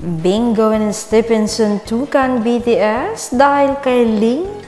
Bingo and Stephenson tukan BTS dahil kay Ling.